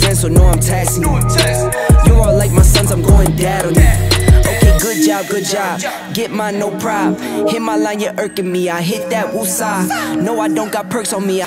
friends, so know I'm taxing you. All like my sons, I'm going dad on you. Okay, good job, good job. Get mine, no prob. Hit my line, you're irking me. I hit that woosah. No, I don't got perks on me. I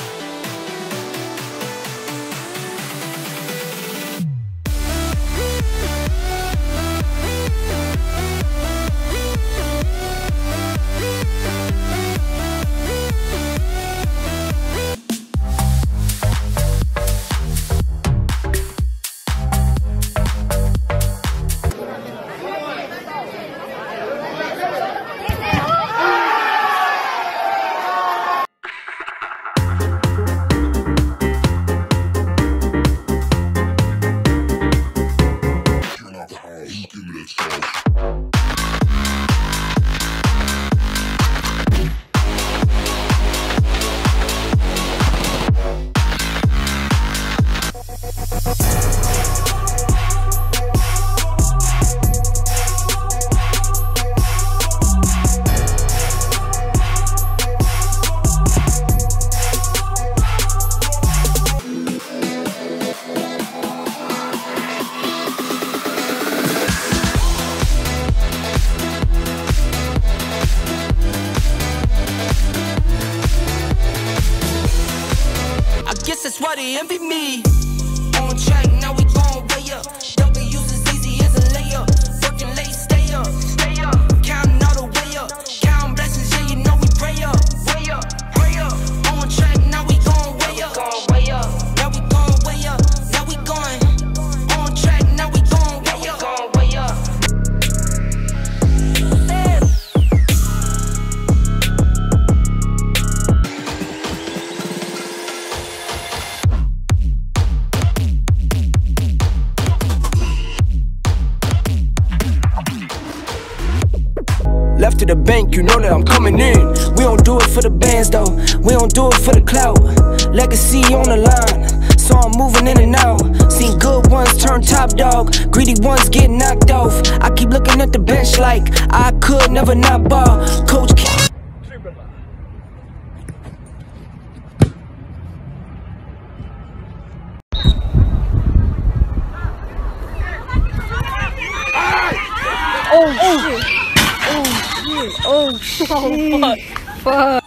to the bank, you know that I'm coming in. We don't do it for the bands though, we don't do it for the clout. Legacy on the line, so I'm moving in and out. Seen good ones turn top dog, greedy ones get knocked off. I keep looking at the bench like I could never not ball. Coach. Oh, 是吧？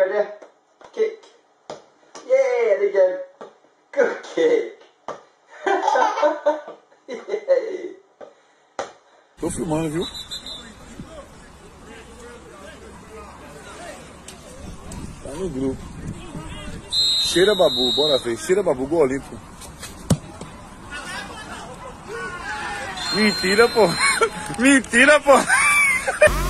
Ready? Kick. Yeah, and again. Good kick. Yay. Tô filmando, viu? Tá no grupo. Cheira babu, bora ver. Cheira babu, gol olímpico. Mentira, pô. Mentira, pô.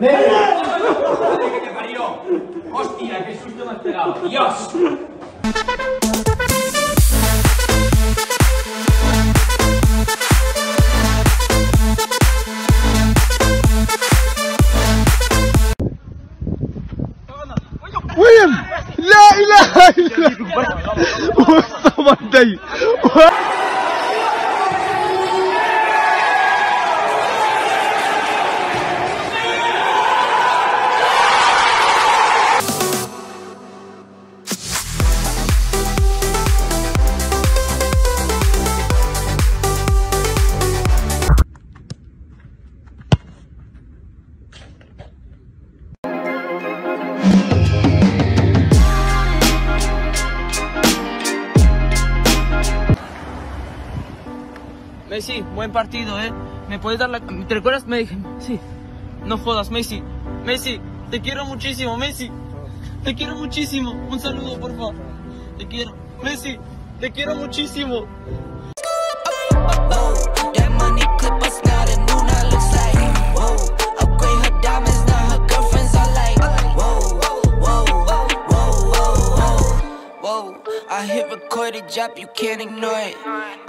que parió! ¡Hostia, qué susto me has pegado! ¡Dios! William! لا إله إلا الله مصطفى دي Messi, buen partido, ¿eh? ¿Me puedes dar la... ¿Te recuerdas? Me dije, sí. No jodas, Messi. Messi, te quiero muchísimo, Messi. Te quiero muchísimo. Un saludo, por favor. Te quiero. Messi, te quiero muchísimo. Drop, you can't ignore it.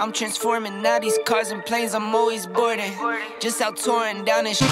I'm transforming now these cars and planes, I'm always boarding. Just out touring down the street.